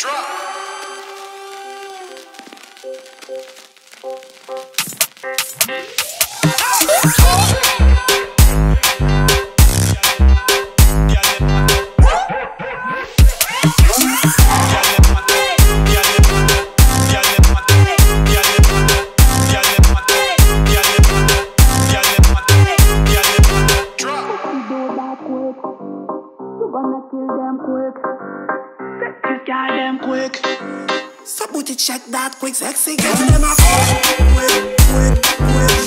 Drop. Them quick. So booty check that quick, sexy girl them a quick, quick, quick,